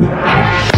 Brasil.